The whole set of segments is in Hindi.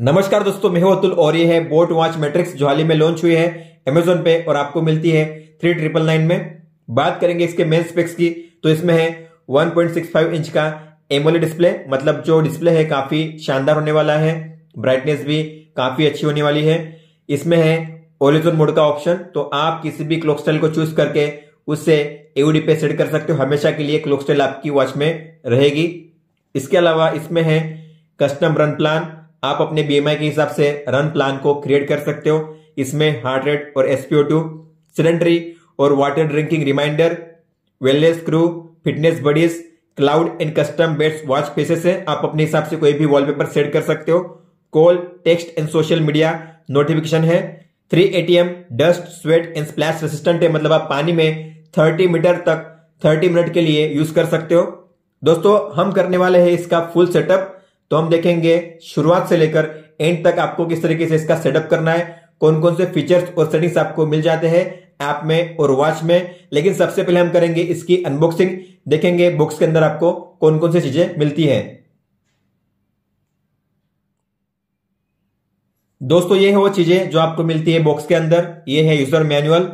नमस्कार दोस्तों, मैं अतुल और ये है बोट वॉच मैट्रिक्स जो हाल ही में लॉन्च हुई है अमेजोन पे और आपको मिलती है थ्री ट्रिपल नाइन में। बात करेंगे इसके मेन स्पेक्स की तो इसमें है 1.65 इंच का एमोले डिस्प्ले मतलब जो डिस्प्ले है काफ़ी शानदार होने वाला है ब्राइटनेस भी काफ़ी अच्छी होने वाली है। इसमें है ओरिजन मोड का ऑप्शन तो आप किसी भी क्लॉक स्टाइल को चूज़ करके उससे एओडी पे सेट कर सकते हो, हमेशा के लिए क्लॉक स्टाइल आपकी वॉच में रहेगी। इसके अलावा इसमें है कस्टम रन प्लान आप अपने बीएमआई के हिसाब से रन प्लान को क्रिएट कर सकते हो। इसमें हार्ट रेट और एसपीओ टू सिलेंडरी और water drinking reminder wellness crew fitness buddies cloud and custom beds watch faces है। आप अपने हिसाब से कोई भी वॉलपेपर सेट कर सकते हो। Call text and social media notification है। Three ATM dust sweat and splash resistant है। मतलब आप पानी में थर्टी मीटर तक थर्टी मिनट के लिए यूज़ कर सकते हो। दोस्तों, हम करने वाले हैं इसका फुल सेटअप तो हम देखेंगे शुरुआत से लेकर एंड तक आपको किस तरीके से इसका सेटअप करना है कौन कौन से फीचर्स और सेटिंग्स आपको मिल जाते हैं ऐप में और वॉच में। लेकिन सबसे पहले हम करेंगे इसकी अनबॉक्सिंग देखेंगे बुक्स के अंदर आपको कौन कौन सी चीज़ें मिलती है। दोस्तों, ये है वो चीज़ें जो आपको मिलती है बॉक्स के अंदर। ये है user manual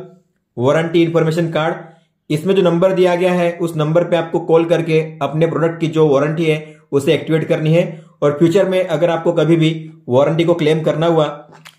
warranty information card इसमें जो नंबर दिया गया है, उस नंबर पे आपको कॉल करके अपने प्रोडक्ट की जो वारंटी है, उसे एक्टिवेट करनी है। और फ्यूचर में अगर आपको कभी भी वारंटी को क्लेम करना हुआ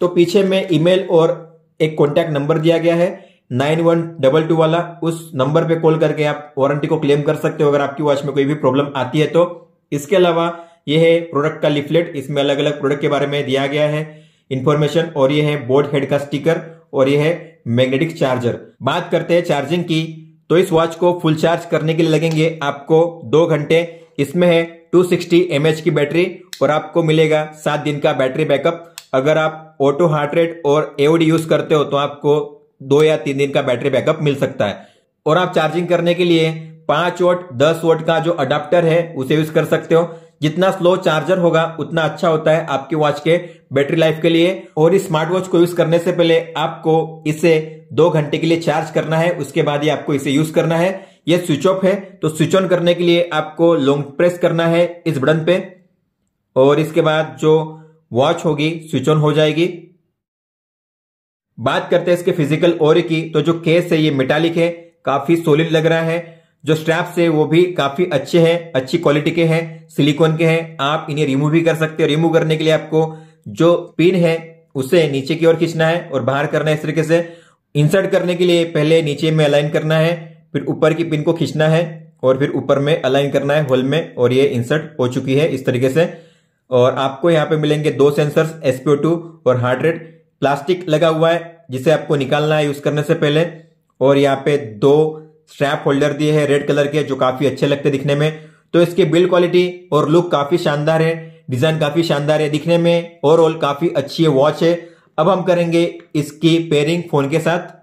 तो पीछे में ईमेल और एक कॉन्टैक्ट नंबर दिया गया है। नाइन वन डबल टू वाला, उस नंबर पे कॉल करके आप वारंटी को क्लेम कर सकते हो। अगर आपकी वॉच में कोई भी प्रॉब्लम आती है तो इसके अलावा यह है प्रोडक्ट का लिफलेट इसमें अलग अलग प्रोडक्ट के बारे में दिया गया है इन्फॉर्मेशन और ये है बोर्ड हेड का स्टिकर और ये है मैग्नेटिक चार्जर बात करते हैं चार्जिंग की तो इस वॉच को फुल चार्ज करने के लिए लगेंगे आपको दो घंटे। इसमें है 260 सिक्सटी की बैटरी और आपको मिलेगा सात दिन का बैटरी बैकअप। अगर आप ऑटो हार्ट रेट और एओडी यूज़ करते हो तो आपको दो या तीन दिन का बैटरी बैकअप मिल सकता है। और आप चार्जिंग करने के लिए पाँच वोट दस वोट का जो अडाप्टर है, उसे यूज़ कर सकते हो। जितना स्लो चार्जर होगा, उतना अच्छा होता है आपकी वॉच के बैटरी लाइफ के लिए। और इस स्मार्ट वॉच को यूज़ करने से पहले आपको इसे दो घंटे के लिए चार्ज करना है, उसके बाद ही आपको इसे यूज़ करना है। ये स्विच ऑफ़ है तो स्विच ऑन करने के लिए आपको लॉन्ग प्रेस करना है इस बटन पे। और इसके बाद जो वॉच होगी स्विच ऑन हो जाएगी। बात करते हैं इसके फ़िज़िकल और की तो जो केस है, ये मेटालिक है, काफ़ी सोलिड लग रहा है। जो स्ट्रैप्स है, वो भी काफ़ी अच्छे हैं, अच्छी क्वालिटी के हैं सिलिकॉन के हैं। आप इन्हें रिमूव भी कर सकते हो। रिमूव करने के लिए आपको जो पिन है, उसे नीचे की ओर खींचना है और बाहर करना है इस तरीके से। इंसर्ट करने के लिए पहले नीचे में अलाइन करना है। फिर ऊपर की पिन को खींचना है और फिर ऊपर में अलाइन करना है होल में और ये इंसर्ट हो चुकी है इस तरीके से। और आपको यहाँ पे मिलेंगे दो सेंसर्स टू और हार्ट रेट प्लास्टिक लगा हुआ है, जिसे आपको निकालना है यूज़ करने से पहले। और यहाँ पे दो स्ट्रैप होल्डर दिए हैं रेड कलर के, जो काफ़ी अच्छे लगते दिखने में। तो इसकी बिल्ड क्वालिटी और लुक काफ़ी शानदार है डिज़ाइन काफ़ी शानदार है दिखने में। ओवरऑल काफ़ी अच्छी है वॉच है। अब हम करेंगे इसकी पेयरिंग फ़ोन के साथ।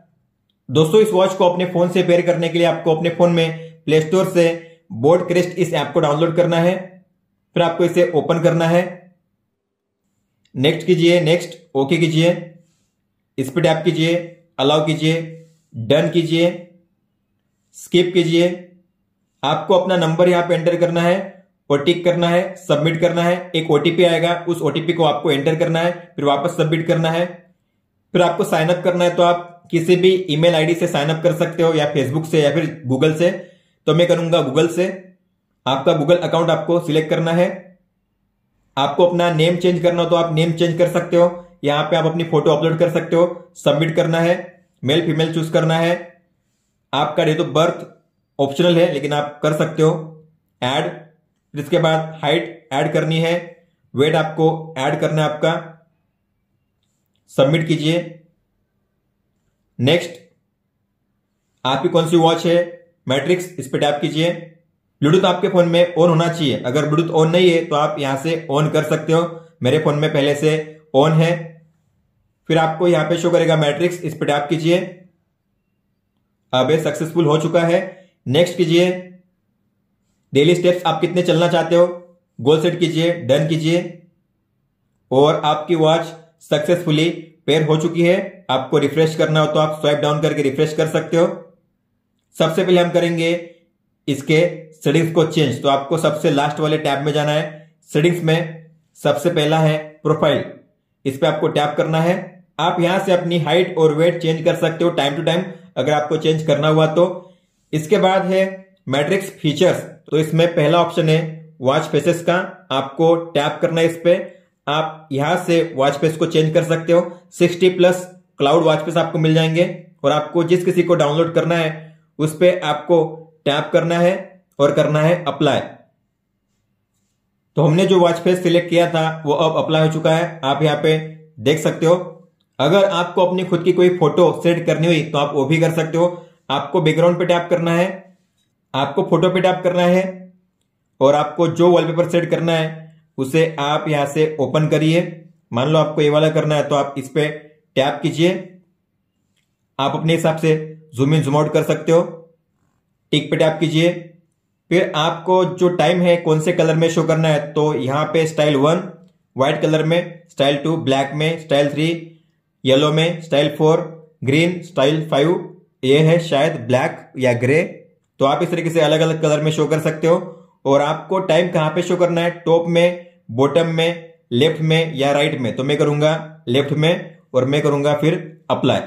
दोस्तों, इस वॉच को अपने फ़ोन से पेयर करने के लिए आपको अपने फ़ोन में प्ले स्टोर से बोर्ड क्रिस्ट इस ऐप को डाउनलोड करना है। फिर आपको इसे ओपन करना है। नेक्स्ट कीजिए नेक्स्ट ओके कीजिए। इस पर टैप कीजिए अलाउ कीजिए डन कीजिए स्किप कीजिए। आपको अपना नंबर यहाँ पे एंटर करना है, और टिक करना है सबमिट करना है। एक ओटीपी आएगा, उस ओटीपी को आपको एंटर करना है, फिर वापस सबमिट करना है। फिर आपको साइन अप करना है तो आप किसी भी ईमेल आईडी से साइन अप कर सकते हो या फेसबुक से या फिर गूगल से। तो मैं करूँगा गूगल से। आपका गूगल अकाउंट आपको सिलेक्ट करना है। आपको अपना नेम चेंज करना हो तो आप नेम चेंज कर सकते हो। यहाँ पे आप अपनी फ़ोटो अपलोड कर सकते हो। सबमिट करना है। मेल, फीमेल चूज़ करना है। आपका डेट ऑफ़ बर्थ ऑप्शनल है, लेकिन आप कर सकते हो। ऐड इसके बाद हाइट ऐड करनी है। वेट आपको ऐड करना है आपका। सबमिट कीजिए। नेक्स्ट आपकी कौन सी वॉच है? मैट्रिक्स इस पर टैप कीजिए। ब्लूटूथ आपके फ़ोन में ऑन होना चाहिए। अगर ब्लूटूथ ऑन नहीं है तो आप यहाँ से ऑन कर सकते हो। मेरे फ़ोन में पहले से ऑन है। फिर आपको यहाँ पे शो करेगा मैट्रिक्स इस पर टैप कीजिए। अब ये सक्सेसफुल हो चुका है। नेक्स्ट कीजिए। डेली स्टेप्स आप कितने चलना चाहते हो? गोल सेट कीजिए डन कीजिए। और आपकी वॉच सक्सेसफुली पेयर हो चुकी है। आपको रिफ्रेश करना हो तो आप स्वाइप डाउन करके रिफ्रेश कर सकते हो। सबसे पहले हम करेंगे इसके सेटिंग्स को चेंज। तो आपको सबसे लास्ट वाले टैब में जाना है। सेटिंग्स में सबसे पहला है प्रोफ़ाइल। इस पर आपको टैप करना है। आप यहाँ से अपनी हाइट और वेट चेंज कर सकते हो टाइम टू टाइम, अगर आपको चेंज करना हुआ तो। इसके बाद है मैट्रिक्स फीचर्स। तो इसमें पहला ऑप्शन है वॉच फेसेस का। आपको टैप करना है इस पे। आप यहाँ से वॉच फेस को चेंज कर सकते हो। 60 प्लस क्लाउड वॉच फेस आपको मिल जाएँगे और आपको जिस किसी को डाउनलोड करना है, उस पर आपको टैप करना है और करना है अप्लाई तो हमने जो वॉच फेस सिलेक्ट किया था, वो अब अप्लाई हो चुका है। आप यहाँ पे देख सकते हो। अगर आपको अपनी खुद की कोई फ़ोटो सेट करनी हुई तो आप वो भी कर सकते हो। आपको बैकग्राउंड पे टैप करना है, आपको फ़ोटो पे टैप करना है और आपको जो वॉलपेपर सेट करना है, उसे आप यहाँ से ओपन करिए। मान लो आपको ये वाला करना है तो आप इस पे टैप कीजिए। आप अपने हिसाब से जूम इन जूम आउट कर सकते हो। टिक पे टैप कीजिए। फिर आपको जो टाइम है, कौन से कलर में शो करना है तो यहाँ पे स्टाइल वन व्हाइट कलर में स्टाइल टू ब्लैक में स्टाइल थ्री येलो में style four green style five ये है शायद ब्लैक या ग्रे तो आप इस तरीके से अलग अलग कलर में शो कर सकते हो। और आपको टाइम कहाँ पे शो करना है? टॉप में बॉटम में लेफ़्ट में या राइट में। तो मैं करूँगा लेफ़्ट में। और मैं करूँगा फिर अप्लाई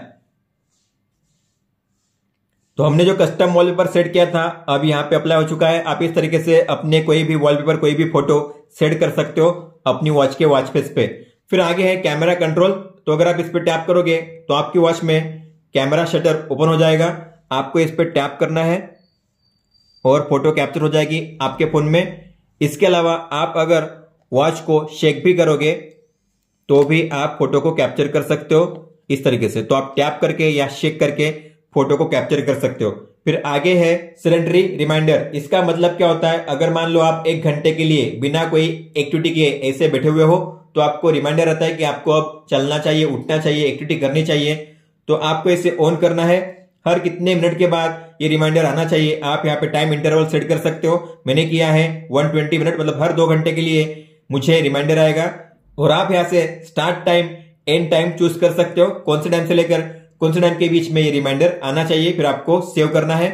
तो हमने जो कस्टम वॉलपेपर सेट किया था, अब यहाँ पे अप्लाई हो चुका है। आप इस तरीके से अपने कोई भी वॉलपेपर कोई भी फ़ोटो सेट कर सकते हो अपनी वॉच के वॉच फेस पे। फिर आगे है कैमरा कंट्रोल तो अगर आप इस पर टैप करोगे तो आपकी वॉच में कैमरा शटर ओपन हो जाएगा। आपको इस पर टैप करना है और फ़ोटो कैप्चर हो जाएगी आपके फ़ोन में। इसके अलावा आप अगर वॉच को शेक भी करोगे तो भी आप फ़ोटो को कैप्चर कर सकते हो इस तरीके से। तो आप टैप करके या शेक करके फ़ोटो को कैप्चर कर सकते हो। फिर आगे है सिलेंडरी रिमाइंडर इसका मतलब क्या होता है? अगर मान लो आप एक घंटे के लिए बिना कोई एक्टिविटी के ऐसे बैठे हुए हो तो आपको रिमाइंडर आता है कि आपको अब चलना चाहिए, उठना चाहिए एक्टिविटी करनी चाहिए। तो आपको इसे ऑन करना है। हर कितने मिनट के बाद ये रिमाइंडर आना चाहिए। आप यहाँ पे टाइम इंटरवल सेट कर सकते हो। मैंने किया है 120 मिनट मतलब हर दो घंटे के लिए मुझे रिमाइंडर आएगा। और आप यहाँ से start time end time choose कर सकते हो। कौन से टाइम से लेकर, कौन से टाइम के बीच में ये रिमाइंडर आना चाहिए, फिर आपको सेव करना है।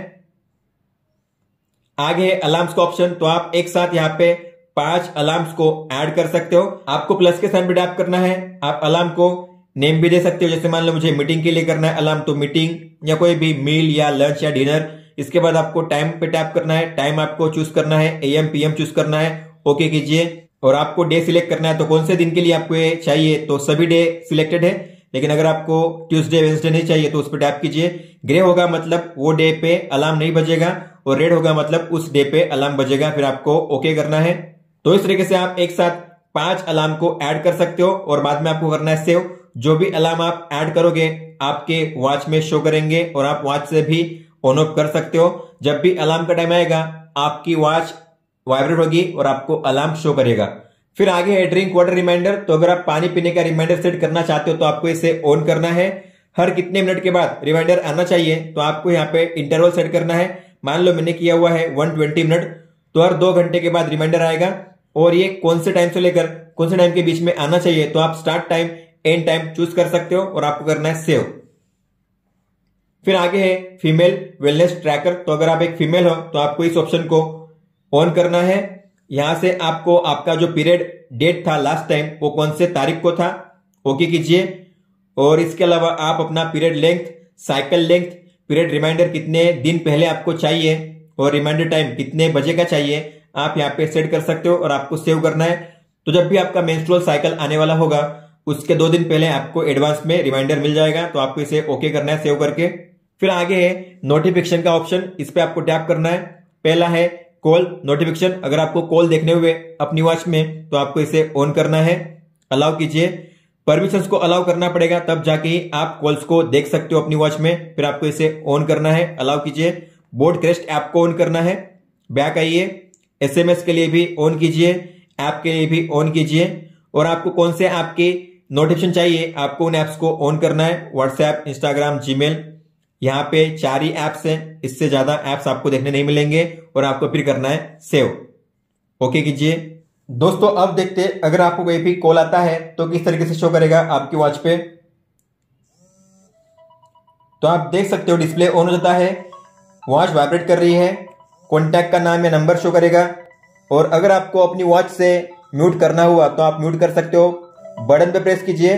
आगे है अलार्म्स का ऑप्शन तो आप एक साथ यहाँ पे पाँच अलार्म्स को ऐड कर सकते हो। आपको प्लस के साइन पे टैप करना है। आप अलार्म को नेम भी दे सकते हो। जैसे मान लो मुझे मीटिंग के लिए करना है अलार्म तो मीटिंग या कोई भी मील या लंच या डिनर इसके बाद आपको टाइम पे टैप करना है। टाइम आपको चूज़ करना है एम पीएम चूज़ करना है। ओके कीजिए। और आपको डे सिलेक्ट करना है तो कौन से दिन के लिए आपको ये चाहिए? तो सभी डे सिलेक्टेड है, लेकिन अगर आपको ट्यूसडे वेंसडे नहीं चाहिए तो उस पर टैप कीजिए। ग्रे होगा मतलब वो डे पे अलार्म नहीं बजेगा, और रेड होगा मतलब उस डे पे अलार्म बजेगा, फिर आपको ओके करना है। तो इस तरीके से आप एक साथ पाँच अलार्म को ऐड कर सकते हो, और बाद में आपको करना है सेव जो भी अलार्म आप ऐड करोगे, आपके वॉच में शो करेंगे, और आप वॉच से भी ऑन ऑफ़ कर सकते हो। जब भी अलार्म का टाइम आएगा, आपकी वॉच वाइब्रेट होगी और आपको अलार्म शो करेगा। फिर आगे है ड्रिंक वाटर रिमाइंडर तो अगर आप पानी पीने का रिमाइंडर सेट करना चाहते हो तो आपको इसे ऑन करना है। हर कितने मिनट के बाद रिमाइंडर आना चाहिए तो आपको यहाँ पे इंटरवल सेट करना है। मान लो मैंने किया हुआ है 120 मिनट तो हर दो घंटे के बाद रिमाइंडर आएगा। और ये कौन से टाइम से लेकर, कौन से टाइम के बीच में आना चाहिए तो आप start time end time choose कर सकते हो और आपको करना है सेव फिर आगे है फीमेल वेलनेस ट्रैकर तो अगर आप एक फीमेल हो तो आपको इस ऑप्शन को ऑन करना है। यहाँ से आपको आपका जो पीरियड डेट था लास्ट टाइम वो कौन से तारीख को था ओके कीजिए। और इसके अलावा आप अपना period length cycle length period reminder कितने दिन पहले आपको चाहिए और रिमाइंडर टाइम कितने बजे का चाहिए, आप यहाँ पे सेट कर सकते हो और आपको सेव करना है। तो जब भी आपका मेंस्ट्रुअल साइकिल आने वाला होगा, उसके दो दिन पहले आपको एडवांस में रिमाइंडर मिल जाएगा तो आपको इसे ओके करना है सेव करके। फिर आगे है नोटिफिकेशन का ऑप्शन इस पर आपको टैप करना है। पहला है कॉल नोटिफिकेशन अगर आपको कॉल देखने हुए अपनी वॉच में तो आपको इसे ऑन करना है। अलाउ कीजिए। परमिशन को अलाउ करना पड़ेगा, तब जाके ही आप कॉल्स को देख सकते हो अपनी वॉच में, फिर आपको इसे ऑन करना है। अलाउ कीजिए। बोर्ड क्रेस्ट ऐप को ऑन करना है। बैक आइए। एसएमएस के लिए भी ऑन कीजिए। ऐप के लिए भी ऑन कीजिए। और आपको कौन से ऐप की नोटिफिकेशन चाहिए, आपको उन एप्स को ऑन करना है। WhatsApp, Instagram, Gmail. यहाँ पे चार ही एप्स हैं, इससे ज़्यादा एप्स आपको देखने नहीं मिलेंगे और आपको फिर करना है सेव ओके कीजिए. दोस्तों, अब देखते हैं, अगर आपको कोई भी कॉल आता है तो किस तरीके से शो करेगा आपकी वॉच पे? तो आप देख सकते हो डिस्प्ले ऑन हो जाता है वॉच वाइब्रेट कर रही है कॉन्टैक्ट का नाम या नंबर शो करेगा, और अगर आपको अपनी वॉच से म्यूट करना हुआ तो आप म्यूट कर सकते हो. बटन पे प्रेस कीजिए,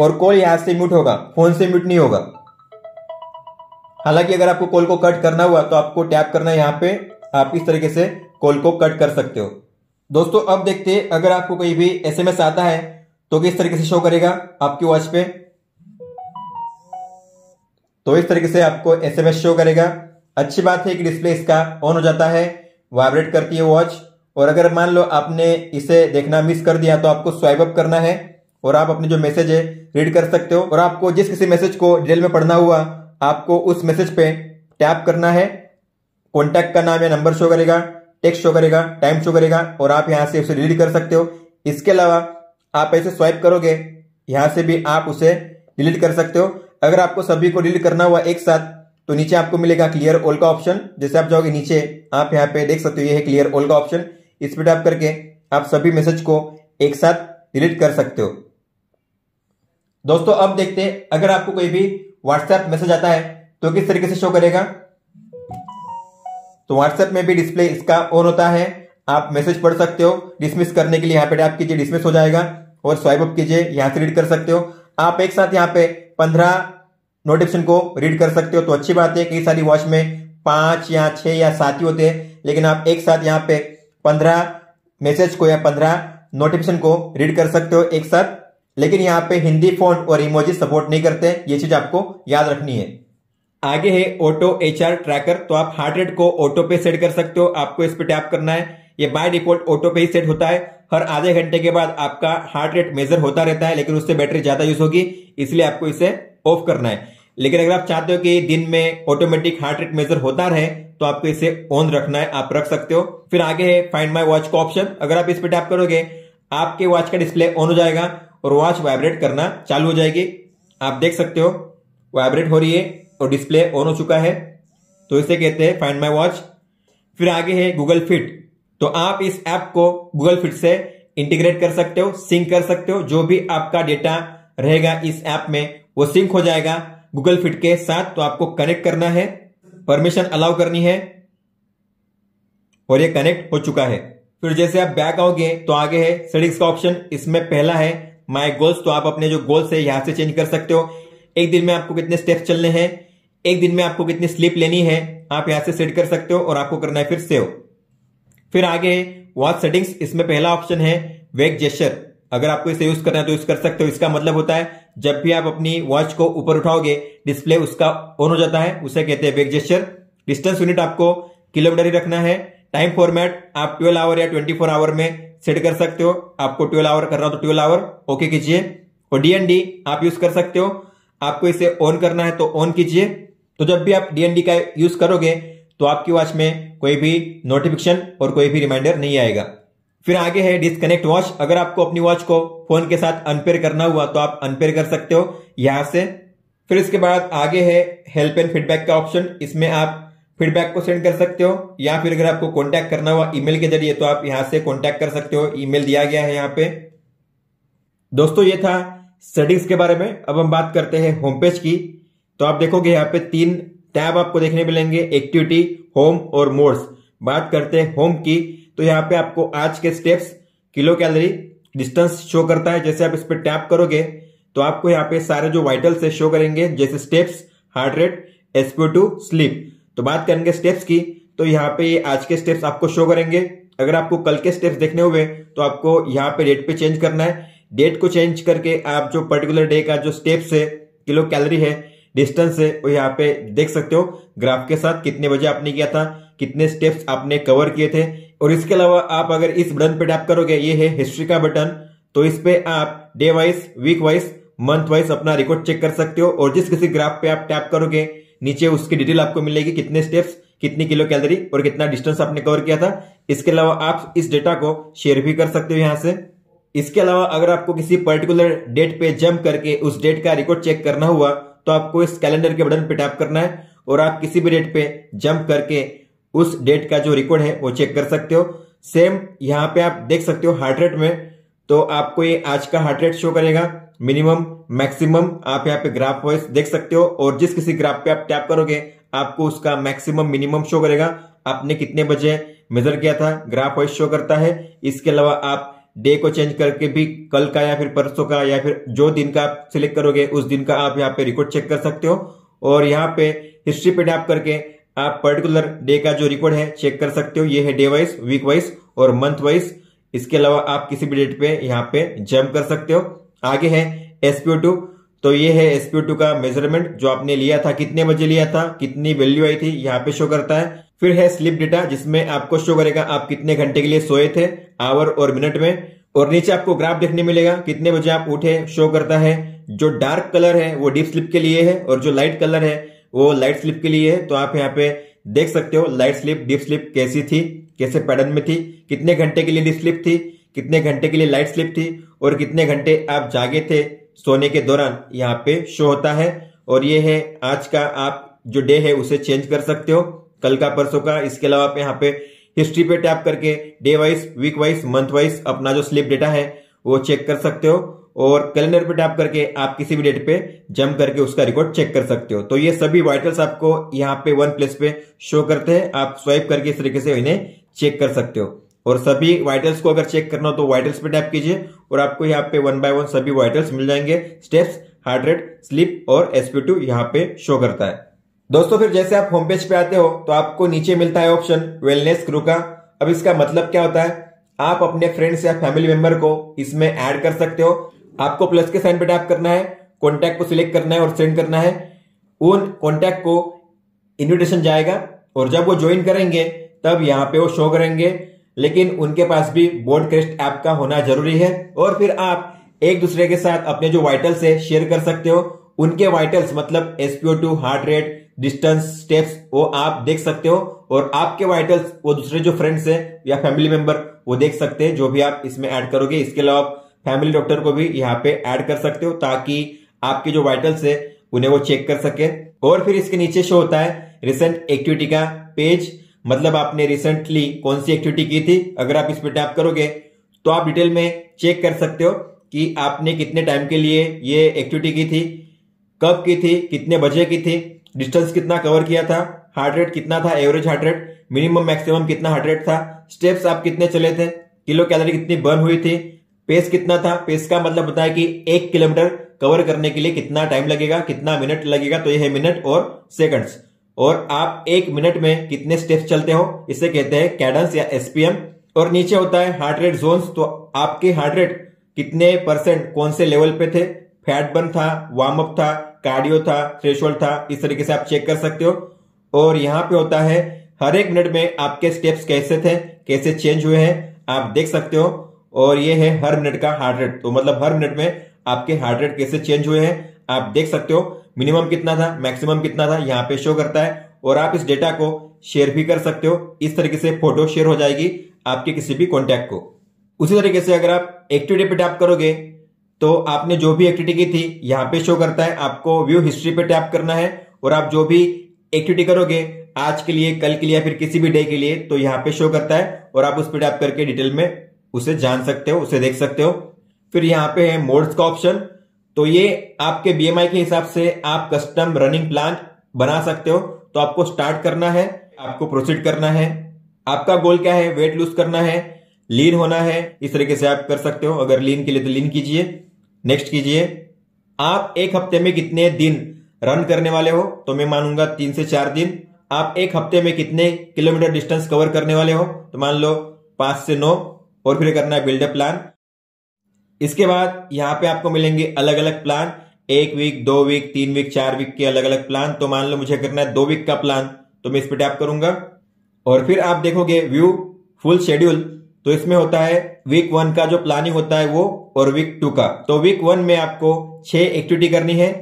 और कॉल यहाँ से म्यूट होगा फ़ोन से म्यूट नहीं होगा. हालाँकि अगर आपको कॉल को कट करना हुआ तो आपको टैप करना है यहाँ पे। आप इस तरीके से कॉल को कट कर सकते हो। दोस्तों, अब देखते हैं, अगर आपको कहीं भी एसएमएस आता है तो किस तरीके से शो करेगा आपकी वॉच पे? तो इस तरीके से आपको एसएमएस शो करेगा। अच्छी बात है कि डिस्प्ले इसका ऑन हो जाता है वाइब्रेट करती है वॉच और अगर मान लो आपने इसे देखना मिस कर दिया तो आपको स्वाइप अप करना है। और आप अपने जो मैसेज है रीड कर सकते हो। और आपको जिस किसी मैसेज को डिटेल में पढ़ना हुआ आपको उस मैसेज पे टैप करना है। कॉन्टैक्ट का नाम या नंबर शो करेगा टेक्स्ट शो करेगा टाइम शो करेगा और आप यहाँ से उसे डिलीट कर सकते हो। इसके अलावा आप ऐसे स्वाइप करोगे, यहाँ से भी आप उसे डिलीट कर सकते हो। अगर आपको सभी को डिलीट करना हुआ एक साथ तो नीचे आपको मिलेगा क्लियर ऑल का ऑप्शन जैसे आप जाओगे नीचे, आप यहाँ पे देख सकते हो, ये है क्लियर ऑल का ऑप्शन इस पर टैप करके आप सभी मैसेज को एक साथ डिलीट कर सकते हो। दोस्तों, अब देखते हैं, अगर आपको कोई भी व्हाट्सएप मैसेज आता है तो किस तरीके से शो करेगा? तो व्हाट्सएप में भी डिस्प्ले इसका ऑन होता है। आप मैसेज पढ़ सकते हो डिसमिस करने के लिए यहाँ पे टैप कीजिए डिसमिस हो जाएगा, और स्वाइप अप कीजिए, यहाँ से रीड कर सकते हो। आप एक साथ यहाँ पे पंद्रह नोटिफिकेशन को रीड कर सकते हो तो अच्छी बात है, कई सारी वॉच में पाँच या छह या सात ही होते हैं, लेकिन आप एक साथ यहाँ पे पंद्रह मैसेज को या पंद्रह नोटिफिकेशन को रीड कर सकते हो एक साथ। लेकिन यहाँ पे हिंदी फ़ोन और इमोजी सपोर्ट नहीं करते, ये चीज़ आपको याद रखनी है। आगे है ऑटो एचआर ट्रैकर तो आप हार्ट रेट को ऑटो पे सेट कर सकते हो, आपको इस पे टैप करना है। ये बाय डिफ़ॉल्ट ऑटो पे ही सेट होता है। हर आधे घंटे के बाद आपका हार्ट रेट मेजर होता रहता है, लेकिन उससे बैटरी ज़्यादा यूज़ होगी, इसलिए आपको इसे ऑफ़ करना है। लेकिन अगर आप चाहते हो कि दिन में ऑटोमेटिक हार्ट रेट मेजर होता रहे तो आपको इसे ऑन रखना है, आप रख सकते हो। फिर आगे है फाइंड माई वॉच का ऑप्शन अगर आप इस पर टैप करोगे, आपके वॉच का डिस्प्ले ऑन हो जाएगा। और वॉच वाइब्रेट करना चालू हो जाएगी। आप देख सकते हो वाइब्रेट हो रही है और डिस्प्ले ऑन हो चुका है। तो इसे कहते हैं फाइंड माई वॉच फिर आगे है गूगल फिट तो आप इस ऐप को गूगल फिट से इंटीग्रेट कर सकते हो सिंक कर सकते हो। जो भी आपका डेटा रहेगा इस ऐप में, वो सिंक हो जाएगा गूगल फिट के साथ। तो आपको कनेक्ट करना है। परमिशन अलाउ करनी है। और ये कनेक्ट हो चुका है। फिर जैसे आप बैक आओगे तो आगे है सेटिंग्स का ऑप्शन इसमें पहला है माई गोल्स तो आप अपने जो गोल्स है, यहाँ से चेंज कर सकते हो। एक दिन में आपको कितने स्टेप्स चलने हैं, एक दिन में आपको कितनी स्लिप लेनी है, आप यहाँ से सेट कर सकते हो और आपको करना है फिर सेव फिर आगे वॉच सेटिंग्स इसमें पहला ऑप्शन है वेक जेस्चर अगर आपको इसे यूज़ करना है तो यूज़ कर सकते हो। इसका मतलब होता है, जब भी आप अपनी वॉच को ऊपर उठाओगे डिस्प्ले उसका ऑन हो जाता है, उसे कहते हैं वेक जेस्चर डिस्टेंस यूनिट आपको किलोमीटर ही रखना है। टाइम फॉर्मेट आप 12 आवर या 24 आवर में सेट कर सकते हो। आपको 12 आवर कर रहा हो तो 12 आवर ओके कीजिए। और डीएनडी आप यूज़ कर सकते हो। आपको इसे ऑन करना है तो ऑन कीजिए। तो जब भी आप डीएनडी का यूज़ करोगे तो आपकी वॉच में कोई भी नोटिफिकेशन और कोई भी रिमाइंडर नहीं आएगा। फिर आगे है डिस्कनेक्ट वॉच अगर आपको अपनी वॉच को फ़ोन के साथ अनपेयर करना हुआ तो आप अनपेयर कर सकते हो यहाँ से। फिर इसके बाद आगे है हेल्प एंड फीडबैक का ऑप्शन इसमें आप फीडबैक को सेंड कर सकते हो, या फिर अगर आपको कॉन्टैक्ट करना हुआ ईमेल के ज़रिए तो आप यहाँ से कॉन्टैक्ट कर सकते हो। ईमेल दिया गया है यहाँ पे। दोस्तों, ये था सेटिंग्स के बारे में। अब हम बात करते हैं होम पेज की। तो आप देखोगे यहाँ पे तीन टैब आपको देखने मिलेंगे एक्टिविटी होम और मोड्स बात करते हैं होम की। तो यहाँ पे आपको आज के steps kilo calorie distance show करता है। जैसे आप इस पर टैप करोगे तो आपको यहाँ पे सारे जो वाइटल्स है शो करेंगे। जैसे steps heart rate SPO two sleep तो बात करेंगे स्टेप्स की तो यहाँ पे आज के स्टेप्स आपको शो करेंगे। अगर आपको कल के स्टेप्स देखने हुए तो आपको यहाँ पे डेट पे चेंज करना है। डेट को चेंज करके आप जो पर्टिकुलर डे का जो स्टेप्स है, किलो कैलोरी है डिस्टेंस है, वो यहाँ पे देख सकते हो। ग्राफ के साथ कितने बजे आपने किया था, कितने स्टेप्स आपने कवर किए थे। और इसके अलावा आप अगर इस बटन पे टैप करोगे, ये है हिस्ट्री का बटन तो इस पे आप day wise week wise month wise अपना रिकॉर्ड चेक कर सकते हो। और जिस किसी ग्राफ पे आप टैप करोगे नीचे उसकी डिटेल आपको मिलेगी कितने स्टेप्स कितनी किलो कैलोरी और कितना डिस्टेंस आपने कवर किया था। इसके अलावा आप इस डेटा को शेयर भी कर सकते हो यहाँ से। इसके अलावा अगर आपको किसी पर्टिकुलर डेट पे जंप करके उस डेट का रिकॉर्ड चेक करना हुआ तो आपको इस कैलेंडर के बटन पे टैप करना है और आप किसी भी डेट पे जंप करके उस डेट का जो रिकॉर्ड है, वो चेक कर सकते हो। सेम यहाँ पे आप देख सकते हो हार्ट रेट में तो आपको ये आज का हार्ट रेट शो करेगा। मिनिमम, मैक्सिमम आप यहाँ पे ग्राफ वाइज देख सकते हो और जिस किसी ग्राफ पे आप टैप करोगे, आपको उसका मैक्सिमम, मिनिमम शो करेगा। आपने कितने बजे मेजर किया था, ग्राफ वाइज शो करता है। इसके अलावा आप डे को चेंज करके भी कल का या फिर परसों का या फिर जो दिन का आप सिलेक्ट करोगे, उस दिन का आप यहाँ पे रिकॉर्ड चेक कर सकते हो। और यहाँ पे हिस्ट्री पे टैप करके आप पर्टिकुलर डे का जो रिकॉर्ड है चेक कर सकते हो। ये है डे वाइज वीक वाइज और मंथ वाइज इसके अलावा आप किसी भी डेट पे यहाँ पे जम्प कर सकते हो। आगे है एसपीओ टू तो ये है एसपीओ टू का मेज़रमेंट जो आपने लिया था, कितने बजे लिया था, कितनी वैल्यू आई थी, यहाँ पे शो करता है। फिर है स्लिप डेटा जिसमें आपको शो करेगा, आप कितने घंटे के लिए सोए थे आवर और मिनट में। और नीचे आपको ग्राफ देखने मिलेगा, कितने बजे आप उठे शो करता है। जो डार्क कलर है, वो डीप स्लिप के लिए है, और जो लाइट कलर है, वो लाइट स्लिप के लिए है। तो आप यहाँ पे देख सकते हो लाइट स्लिप डीप स्लिप कैसी थी, कैसे पैटर्न में थी, कितने घंटे के लिए डीप स्लिप थी कितने घंटे के लिए लाइट स्लिप थी और कितने घंटे आप जागे थे सोने के दौरान? यहाँ पे शो होता है और ये है, आज का आप जो डे है उसे चेंज कर सकते हो। कल का, परसों का, इसके अलावा आप यहाँ पे हिस्ट्री पे टैप करके day wise week wise month wise अपना जो स्लिप डेटा है, वो चेक कर सकते हो। और कैलेंडर पे टैप करके आप किसी भी डेट पे जम करके उसका रिकॉर्ड चेक कर सकते हो। तो ये सभी वाइटल्स आपको यहाँ पे वन प्लेस पे शो करते हैं। आप स्वाइप करके इस तरीके से इन्हें चेक कर सकते हो। और सभी वाइटल्स को अगर चेक करना हो तो वाइटल्स पे टैप कीजिए और आपको यहाँ पे वन बाय वन सभी वाइटल्स मिल जाएँगे। स्टेप्स हार्ट रेट स्लिप और एसपी टू यहाँ पे शो करता है। दोस्तों, फिर जैसे आप होम पेज पे आते हो तो आपको नीचे मिलता है ऑप्शन वेलनेस क्रू का। अब इसका मतलब क्या होता है? आप अपने फ्रेंड्स या फैमिली मेंबर को इसमें ऐड कर सकते हो। आपको प्लस के साइन पे टैप करना है कॉन्टैक्ट को सिलेक्ट करना है और सेंड करना है। उन कॉन्टैक्ट को इन्विटेशन जाएगा और जब वो ज्वाइन करेंगे, तब यहाँ पे वो शो करेंगे। लेकिन उनके पास भी बोर्ड क्रेस्ट ऐप का होना ज़रूरी है। और फिर आप एक दूसरे के साथ अपने जो वाइटल्स है शेयर कर सकते हो। उनके वाइटल्स मतलब SPO two heart rate distance steps वो आप देख सकते हो। और आपके वाइटल्स वो दूसरे जो फ्रेंड्स है या फैमिली मेंबर वो देख सकते हैं, जो भी आप इसमें ऐड करोगे। इसके अलावा आप फैमिली डॉक्टर को भी यहाँ पे ऐड कर सकते हो, ताकि आपके जो वाइटल्स है, उन्हें वो चेक कर सके। और फिर इसके नीचे शो होता है रिसेंट एक्टिविटी का पेज मतलब आपने रिसेंटली कौन सी एक्टिविटी की थी? अगर आप इस पर टैप करोगे तो आप डिटेल में चेक कर सकते हो कि आपने कितने टाइम के लिए ये एक्टिविटी की थी, कब की थी, कितने बजे की थी डिस्टेंस कितना कवर किया था हार्ट रेट कितना था average heart rate minimum maximum कितना हार्ट रेट था स्टेप्स आप कितने चले थे किलो कैलोरी कितनी बर्न हुई थी पेस कितना था पेस का मतलब बताया कि एक किलोमीटर कवर करने के लिए कितना टाइम लगेगा, कितना मिनट लगेगा तो यह है मिनट और सेकंड्स और आप एक मिनट में कितने स्टेप्स चलते हो? इसे कहते हैं कैडेंस या एसपीएम और नीचे होता है हार्ट रेट जोन्स तो आपके हार्ट रेट कितने परसेंट कौन से लेवल पे थे? फैट बर्न था वार्म अप था कार्डियो था थ्रेशोल्ड था, इस तरीके से आप चेक कर सकते हो। और यहाँ पे होता है हर एक मिनट में आपके स्टेप्स कैसे थे, कैसे चेंज हुए हैं, आप देख सकते हो। और ये है हर मिनट का हार्ट रेट तो मतलब हर मिनट में आपके हार्ट रेट कैसे चेंज हुए हैं आप देख सकते हो मिनिमम कितना था मैक्सिमम कितना था, यहाँ पे शो करता है। और आप इस डेटा को शेयर भी कर सकते हो, इस तरीके से फ़ोटो शेयर हो जाएगी आपके किसी भी कॉन्टैक्ट को। उसी तरीके से अगर आप एक्टिविटी पे टैप करोगे तो आपने जो भी एक्टिविटी की थी, यहाँ पे शो करता है, आपको व्यू हिस्ट्री पे टैप करना है। और आप जो भी एक्टिविटी करोगे, आज के लिए, कल के लिए फिर किसी भी डे के लिए तो यहाँ पे शो करता है। और आप उस पर टैप करके डिटेल में उसे जान सकते हो, उसे देख सकते हो। फिर यहाँ पे है मोड्स का ऑप्शन तो ये आपके बीएमआई के हिसाब से आप कस्टम रनिंग प्लान बना सकते हो। तो आपको स्टार्ट करना है, आपको प्रोसीड करना है। आपका गोल क्या है? वेट लूज करना है। लीन होना है। इस तरीके से आप कर सकते हो। अगर लीन के लिए तो लीन कीजिए। नेक्स्ट कीजिए। आप एक हफ़्ते में कितने दिन रन करने वाले हो? तो मैं मानूँगा तीन से चार दिन। आप एक हफ़्ते में कितने किलोमीटर डिस्टेंस कवर करने वाले हो? तो मान लो पाँच से नौ। और फिर करना है बिल्डअप प्लान इसके बाद यहाँ पे आपको मिलेंगे अलग अलग प्लान एक वीक दो वीक तीन वीक चार वीक के अलग अलग प्लान तो मान लो मुझे करना है दो वीक का प्लान तो मैं इस पर टैप करूँगा। और फिर आप देखोगे व्यू फुल शेड्यूल तो इसमें होता है वीक वन का जो प्लानिंग होता है वो और वीक टू का। तो वीक वन में आपको छह एक्टिविटी करनी है।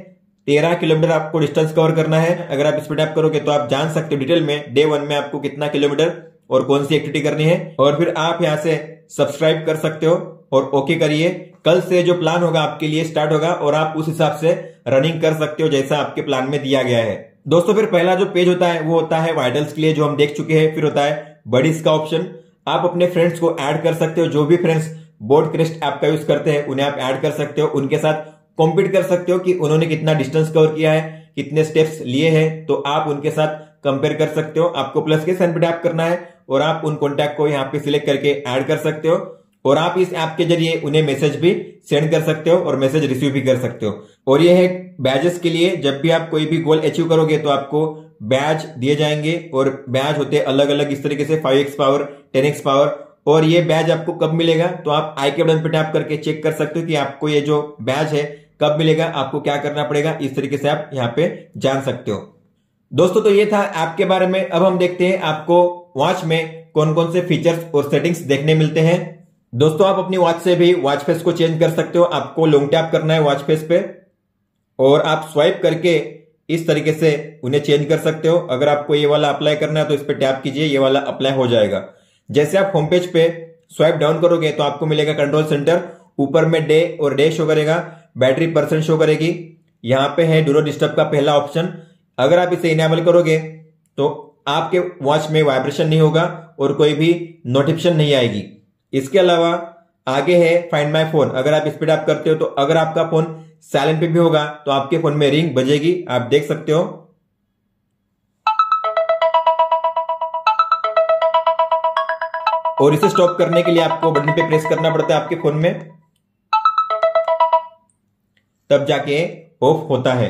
तेरह किलोमीटर आपको डिस्टेंस कवर करना है। अगर आप इस पर टैप करोगे तो आप जान सकते हो डिटेल में डे वन में आपको कितना किलोमीटर और कौन सी एक्टिविटी करनी है। और फिर आप यहाँ से सब्सक्राइब कर सकते हो। और ओके करिए। कल से जो प्लान होगा आपके लिए स्टार्ट होगा और आप उस हिसाब से रनिंग कर सकते हो जैसा आपके प्लान में दिया गया है। दोस्तों, फिर पहला जो पेज होता है, वो होता है वाइटल्स के लिए, जो हम देख चुके हैं। फिर होता है बडीज का ऑप्शन आप अपने फ्रेंड्स को ऐड कर सकते हो, जो भी फ्रेंड्स बोर्ड क्रेस्ट ऐप का यूज़ करते हैं, उन्हें आप ऐड कर सकते हो। उनके साथ कॉम्पीट कर सकते हो कि उन्होंने कितना डिस्टेंस कवर किया है, कितने स्टेप्स लिए हैं तो आप उनके साथ कंपेयर कर सकते हो। आपको प्लस के साइन पे टैप करना है और आप उन कॉन्टैक्ट को यहाँ पे सिलेक्ट करके ऐड कर सकते हो। और आप इस ऐप के ज़रिए उन्हें मैसेज भी सेंड कर सकते हो और मैसेज रिसीव भी कर सकते हो। और ये है बैजेस के लिए, जब भी आप कोई भी गोल अचीव करोगे तो आपको बैज दिए जाएँगे और बैज होते अलग अलग इस तरीके से five x power ten x power और ये बैज आपको कब मिलेगा? तो आप आई के बटन पे टैप करके चेक कर सकते हो कि आपको ये जो बैज है कब मिलेगा, आपको क्या करना पड़ेगा, इस तरीके से आप यहाँ पे जान सकते हो। दोस्तों तो ये था ऐप के बारे में। अब हम देखते हैं आपको वॉच में कौन कौन से फीचर्स और सेटिंग्स देखने मिलते हैं। दोस्तों, आप अपनी वॉच से भी वॉच फेस को चेंज कर सकते हो। आपको लॉन्ग टैप करना है वॉच फेस पे और आप स्वाइप करके इस तरीके से उन्हें चेंज कर सकते हो। अगर आपको ये वाला अप्लाई करना है तो इस पर टैप कीजिए, ये वाला अप्लाई हो जाएगा। जैसे आप होम पेज पे स्वाइप डाउन करोगे तो आपको मिलेगा कंट्रोल सेंटर ऊपर में डे और डे शो करेगा बैटरी परसेंट शो करेगी। यहाँ पे है डूरो डिस्टर्ब का पहला ऑप्शन अगर आप इसे इनेबल करोगे तो आपके वॉच में वाइब्रेशन नहीं होगा और कोई भी नोटिफिकेशन नहीं आएगी। इसके अलावा आगे है फाइंड माई फ़ोन अगर आप स्पीड अप करते हो तो अगर आपका फ़ोन साइलेंट पे भी होगा तो आपके फ़ोन में रिंग बजेगी। आप देख सकते हो। और इसे स्टॉप करने के लिए आपको बटन पे प्रेस करना पड़ता है आपके फ़ोन में। तब जाके ऑफ़ होता है।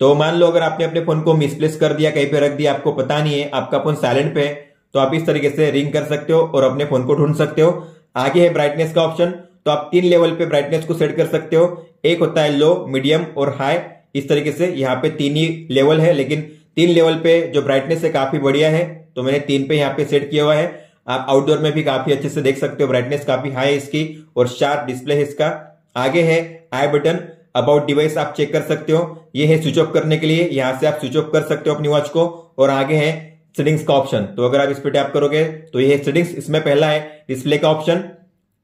तो मान लो अगर आपने अपने फ़ोन को मिसप्लेस कर दिया, कहीं पे रख दिया, आपको पता नहीं है, आपका फ़ोन साइलेंट पे है तो आप इस तरीके से रिंग कर सकते हो और अपने फ़ोन को ढूंढ सकते हो। आगे है ब्राइटनेस का ऑप्शन तो आप तीन लेवल पे ब्राइटनेस को सेट कर सकते हो। एक होता है लो मीडियम और हाई इस तरीके से यहाँ पे तीन ही लेवल है, लेकिन तीन लेवल पे जो ब्राइटनेस है काफ़ी बढ़िया है तो मैंने तीन पे यहाँ पे सेट किया हुआ है। आप आउटडोर में भी काफ़ी अच्छे से देख सकते हो ब्राइटनेस काफ़ी हाई है इसकी और शार्प डिस्प्ले है इसका। आगे है आई बटन अबाउट डिवाइस आप चेक कर सकते हो। ये है स्विच ऑफ़ करने के लिए, यहाँ से आप स्विच ऑफ़ कर सकते हो अपनी वॉच को। और आगे है सेटिंग्स का ऑप्शन तो अगर आप इस पर टैप करोगे तो ये सेटिंग्स इसमें पहला है डिस्प्ले का ऑप्शन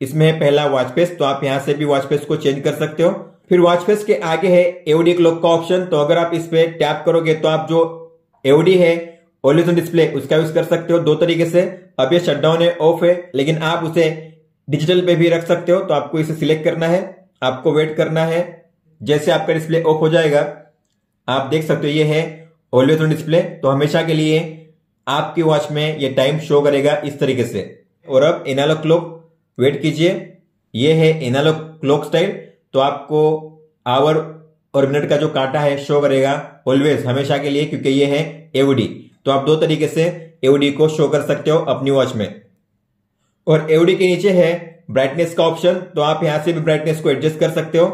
इसमें है पहला वॉच फेस तो आप यहाँ से भी वॉच फेस को चेंज कर सकते हो। फिर वॉच फेस के आगे है एओडी क्लॉक का ऑप्शन तो अगर आप इस पर टैप करोगे तो आप जो एओडी है ऑलिजन डिस्प्ले उसका यूज़ कर सकते हो दो तरीके से। अब ये शटडाउन है ऑफ़ है, लेकिन आप उसे डिजिटल पे भी रख सकते हो। तो आपको इसे सिलेक्ट करना है, आपको वेट करना है। जैसे आपका डिस्प्ले ऑफ़ हो जाएगा, आप देख सकते हो ये है ऑलिजन डिस्प्ले तो हमेशा के लिए आपकी वॉच में ये टाइम शो करेगा इस तरीके से। और अब एनालॉग क्लॉक वेट कीजिए। ये है एनालॉग क्लॉक स्टाइल तो आपको आवर और मिनट का जो कांटा है शो करेगा ऑलवेज हमेशा के लिए, क्योंकि ये है एवडी तो आप दो तरीके से एवडी को शो कर सकते हो अपनी वॉच में। और एवडी के नीचे है ब्राइटनेस का ऑप्शन तो आप यहाँ से भी ब्राइटनेस को एडजस्ट कर सकते हो।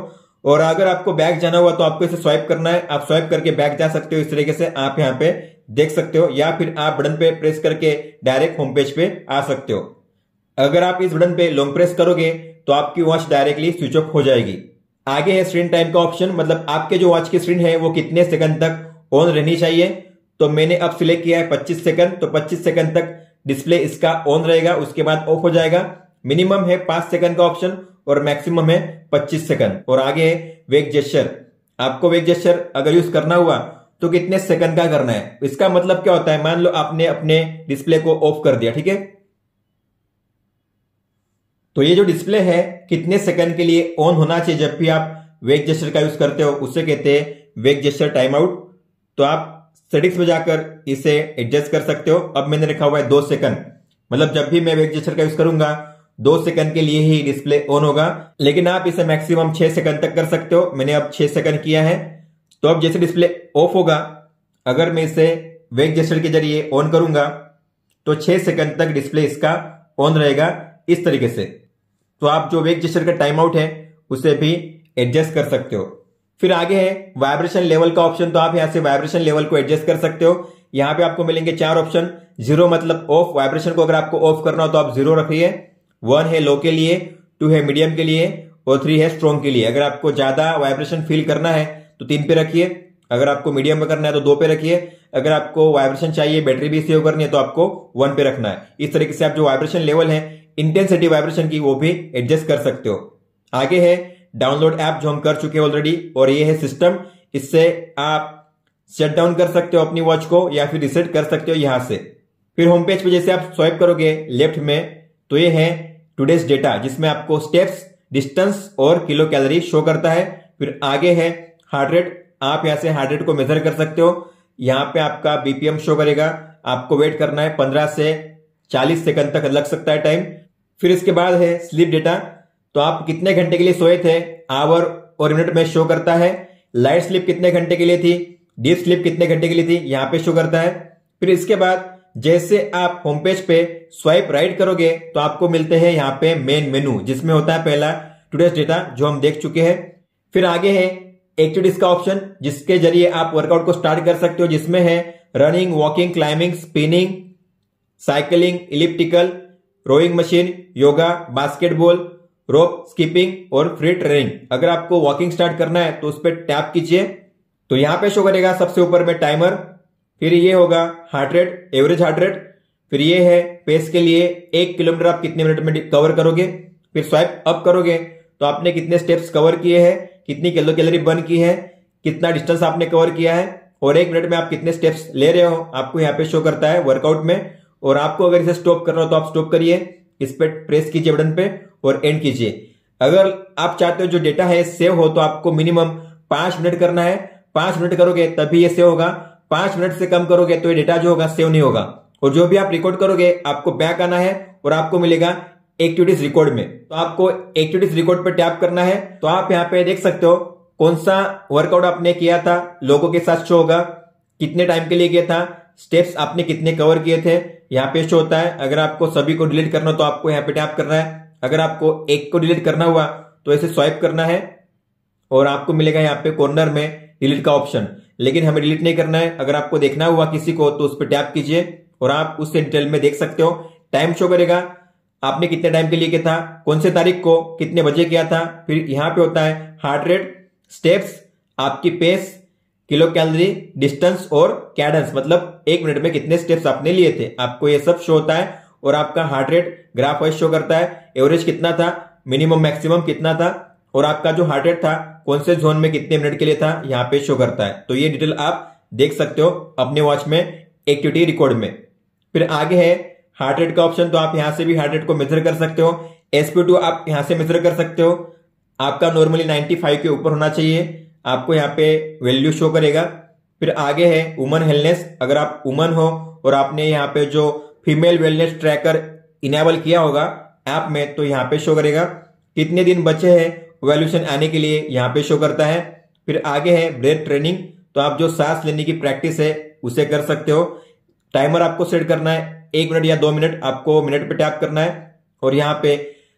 और अगर आपको बैक जाना हुआ तो आपको इसे स्वाइप करना है। आप स्वाइप करके बैक जा सकते हो इस तरीके से। आप यहाँ पे देख सकते हो, या फिर आप बटन पे प्रेस करके डायरेक्ट होम पेज पे आ सकते हो। अगर आप इस बटन पे लॉन्ग प्रेस करोगे तो आपकी वॉच डायरेक्टली स्विच ऑफ़ हो जाएगी। आगे है स्क्रीन टाइम का ऑप्शन मतलब आपके जो वॉच की स्क्रीन है, वो कितने सेकंड तक ऑन रहनी चाहिए? तो मैंने अब सिलेक्ट किया है 25 सेकंड तो 25 सेकंड तक डिस्प्ले इसका ऑन रहेगा, उसके बाद ऑफ़ हो जाएगा। मिनिमम है पाँच सेकंड का ऑप्शन और मैक्सिमम है 25 सेकंड और आगे है वेक जेस्टर आपको वेक जेस्टर अगर यूज़ करना हुआ तो कितने सेकंड का करना है। इसका मतलब क्या होता है? मान लो आपने अपने डिस्प्ले को ऑफ़ कर दिया, ठीक है? तो ये जो डिस्प्ले है, कितने सेकंड के लिए ऑन होना चाहिए? जब भी आप वेक जेस्टर का यूज़ करते हो, उसे कहते हैं वेक जेस्टर टाइम आउट तो आप सेटिंग्स में जाकर इसे एडजस्ट कर सकते हो। अब मैंने रखा हुआ है दो सेकंड मतलब जब भी मैं वेक जेस्टर का यूज़ करूँगा, दो सेकंड के लिए ही डिस्प्ले ऑन होगा। लेकिन आप इसे मैक्सिमम छह सेकंड तक कर सकते हो। मैंने अब छह सेकंड किया है। तो अब जैसे डिस्प्ले ऑफ़ होगा, अगर मैं इसे वेक जेस्टर के ज़रिए ऑन करूँगा तो छह सेकंड तक डिस्प्ले इसका ऑन रहेगा इस तरीके से। तो आप जो वेग जेस्टर का टाइम आउट है, उसे भी एडजस्ट कर सकते हो। फिर आगे है वाइब्रेशन लेवल का ऑप्शन तो आप यहाँ से वाइब्रेशन लेवल को एडजस्ट कर सकते हो। यहाँ पे आपको मिलेंगे चार ऑप्शन ज़ीरो मतलब ऑफ़ वाइब्रेशन को अगर आपको ऑफ़ करना हो तो आप ज़ीरो रखिए। वन है लो के लिए टू है मीडियम के लिए, और थ्री है स्ट्रॉन्ग के लिए। अगर आपको ज़्यादा वाइब्रेशन फील करना है तो तीन पे रखिए। अगर आपको मीडियम में करना है तो दो पे रखिए। अगर आपको वाइब्रेशन चाहिए बैटरी भी सेव करनी है तो आपको वन पे रखना है। इस तरीके से आप जो वाइब्रेशन लेवल है इंटेंसिटी वाइब्रेशन की वो भी एडजस्ट कर सकते हो। आगे है डाउनलोड ऐप जो हम कर चुके हैं ऑलरेडी और ये है सिस्टम इससे आप शट डाउन कर सकते हो अपनी वॉच को, या फिर रिसेट कर सकते हो यहाँ से। फिर होम पेज पे जैसे आप स्वाइप करोगे लेफ़्ट में तो ये है टूडेज डेटा जिसमें आपको स्टेप्स डिस्टेंस और किलो कैलोरी शो करता है। फिर आगे है हार्ट रेट, आप यहाँ से हार्ट रेट को मेजर कर सकते हो। यहाँ पे आपका बीपीएम शो करेगा। आपको वेट करना है पंद्रह से चालीस सेकंड तक लग सकता है टाइम फिर इसके बाद है स्लीप डेटा तो आप कितने घंटे के लिए सोए थे? आवर और मिनट में शो करता है। लाइट स्लिप कितने घंटे के लिए थी? डीप स्लिप कितने घंटे के लिए थी? यहाँ पे शो करता है। फिर इसके बाद जैसे आप होम पेज पे स्वाइप राइट करोगे तो आपको मिलते हैं यहाँ पे मेन मेनू जिसमें होता है पहला टूडेज डेटा जो हम देख चुके हैं। फिर आगे है एक्टिविटीज़ का ऑप्शन जिसके ज़रिए आप वर्कआउट को स्टार्ट कर सकते हो, जिसमें है running walking climbing spinning cycling elliptical rowing machine yoga basketball rope skipping और फ्री ट्रेनिंग अगर आपको वॉकिंग स्टार्ट करना है तो उस पर टैप कीजिए। तो यहाँ पे शो करेगा सबसे ऊपर में टाइमर फिर ये होगा heart rate average heart rate फिर ये है पेस के लिए एक किलोमीटर आप कितने मिनट में कवर करोगे, फिर स्वाइप अप करोगे तो आपने कितने स्टेप्स कवर किए हैं कितनी किलो कैलोरी बर्न की है, कितना डिस्टेंस आपने कवर किया है, और एक मिनट में आप कितने स्टेप्स ले रहे हो, आपको यहाँ पे शो करता है वर्कआउट में, और आपको अगर इसे स्टॉप करना हो तो आप स्टॉप करिए, इस पर प्रेस कीजिए बटन पे और एंड कीजिए। अगर आप चाहते हो जो डेटा है सेव हो तो आपको मिनिमम पाँच मिनट करना है। पाँच मिनट करोगे तभी ये सेव होगा। पाँच मिनट से कम करोगे तो ये डेटा जो होगा सेव नहीं होगा। और जो भी आप रिकॉर्ड करोगे, आपको बैक आना है और आपको मिलेगा एक्टिविटीज़ रिकॉर्ड में। तो आपको एक्टिविटीज़ रिकॉर्ड पर टैप करना है। तो आप यहाँ पे देख सकते हो कौन सा वर्कआउट आपने किया था, लोगों के साथ शो होगा, कितने टाइम के लिए किया था स्टेप्स आपने कितने कवर किए थे, यहाँ पे शो होता है। अगर आपको सभी को डिलीट करना हो तो आपको यहाँ पे टैप करना है। अगर आपको एक को डिलीट करना हुआ तो ऐसे स्वाइप करना है और आपको मिलेगा यहाँ पे कॉर्नर में डिलीट का ऑप्शन लेकिन हमें डिलीट नहीं करना है। अगर आपको देखना हुआ किसी को तो उस पर टैप कीजिए और आप उससे डिटेल में देख सकते हो। टाइम शो करेगा। आपने कितने टाइम के लिए किया था? कौन से तारीख को? कितने बजे किया था? फिर यहाँ पे होता है हार्ट रेट स्टेप्स आपकी पेस किलो कैलोरी डिस्टेंस और कैडेंस मतलब एक मिनट में कितने स्टेप्स आपने लिए थे? आपको ये सब शो होता है और आपका heart rate graph wise show करता है। एवरेज कितना था? मिनिमम मैक्सिमम कितना था? और आपका जो हार्ट रेट था, कौन से जोन में कितने मिनट के लिए था? यहाँ पे शो करता है। तो ये डिटेल आप देख सकते हो अपने वॉच में एक्टिविटी रिकॉर्ड में। फिर आगे है हार्ट रेट का ऑप्शन तो आप यहाँ से भी हार्ट रेट को मेजर कर सकते हो। एसपी आप यहाँ से मेजर कर सकते हो। आपका नॉर्मली 95 के ऊपर होना चाहिए। आपको यहाँ पे वैल्यू शो करेगा। फिर आगे है वुमन हेलनेस अगर आप वुमन हो और आपने यहाँ पे जो फीमेल वेलनेस ट्रैकर इनेबल किया होगा ऐप में तो यहाँ पे शो करेगा। कितने दिन बचे हैं? वैल्यूशन आने के लिए यहाँ पे शो करता है। फिर आगे है ब्रेथ ट्रेनिंग तो आप जो सांस लेने की प्रैक्टिस है, उसे कर सकते हो। टाइमर आपको सेट करना है। एक मिनट या दो मिनट आपको मिनट पे टैप करना है और यहाँ पे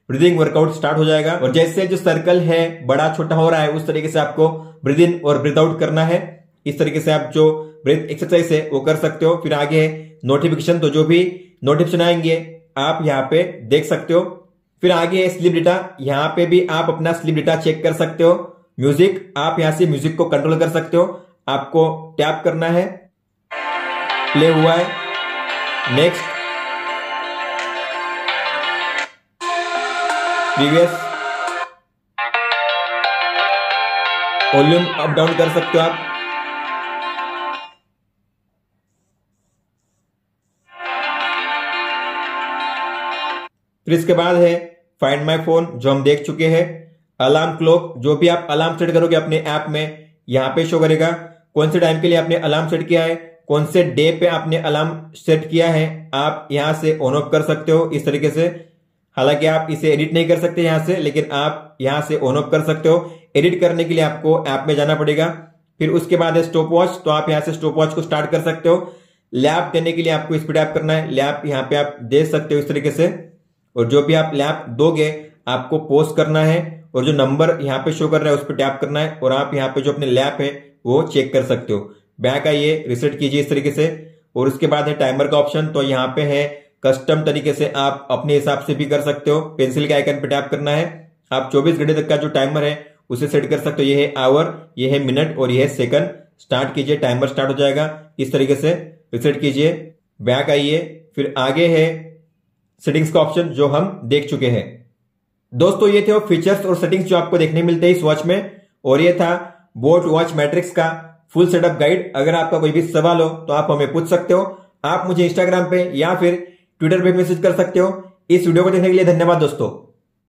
ब्रीदिंग वर्कआउट स्टार्ट हो जाएगा। और जैसे जो सर्कल है, बड़ा, छोटा हो रहा है, उस तरीके से आपको ब्रीद इन और ब्रीद आउट करना है। इस तरीके से आप जो ब्रीथ एक्सरसाइज है, वो कर सकते हो। फिर आगे है नोटिफिकेशन तो जो भी नोटिफिकेशन आएँगे, आप यहाँ पे देख सकते हो। फिर आगे है स्लिप डेटा यहाँ पे भी आप अपना स्लिप डेटा चेक कर सकते हो। म्यूज़िक आप यहाँ से म्यूज़िक को कंट्रोल कर सकते हो। आपको टैप करना है। प्ले हुआ है। Next previous volume up down कर सकते हो आप. फिर इसके बाद है फाइंड माई फ़ोन जो हम देख चुके हैं. अलार्म क्लॉक जो भी आप अलार्म सेट करोगे अपने ऐप में, यहाँ पे शो करेगा. कौन से टाइम के लिए आपने अलार्म सेट किया है? कौन से डे पे आपने अलार्म सेट किया है, आप यहाँ से ऑन ऑफ़ कर सकते हो इस तरीके से। हालाँकि आप इसे एडिट नहीं कर सकते यहाँ से, लेकिन आप यहाँ से ऑन ऑफ़ कर सकते हो। एडिट करने के लिए आपको ऐप आप में जाना पड़ेगा। फिर उसके बाद है स्टॉप वॉच तो आप यहाँ से स्टॉप वॉच को स्टार्ट कर सकते हो। लैप देने के लिए आपको इस पर टैप करना है। लैप यहाँ पे आप दे सकते हो इस तरीके से। और जो भी आप लैप दोगे, आपको पोस्ट करना है। और जो नंबर यहाँ पे शो कर रहा है, उस पर टैप करना है। और आप यहाँ पे जो अपने लैप है, वो चेक कर सकते हो। बैक आइए रिसेट कीजिए इस तरीके से। और उसके बाद है टाइमर का ऑप्शन तो यहाँ पे है कस्टम तरीके से आप अपने हिसाब से भी कर सकते हो। पेंसिल के आइकन पे टैप करना है। आप 24 घंटे तक का जो टाइमर है, उसे सेट कर सकते हो। ये है आवर ये है मिनट और ये है सेकंड स्टार्ट कीजिए टाइमर स्टार्ट हो जाएगा। इस तरीके से रिसेट कीजिए। बैक आइए। फिर आगे है सेटिंग्स का ऑप्शन जो हम देख चुके हैं। दोस्तों, ये थे वो फीचर्स और सेटिंग्स जो आपको देखने मिलते हैं इस वॉच में। और ये था बोट वॉच मैट्रिक्स का। Full setup guide. अगर आपका कोई भी सवाल हो तो आप हमें पूछ सकते हो। आप मुझे इंस्टाग्राम पे या फिर ट्विटर पे मैसेज कर सकते हो। इस वीडियो को देखने के लिए धन्यवाद दोस्तों।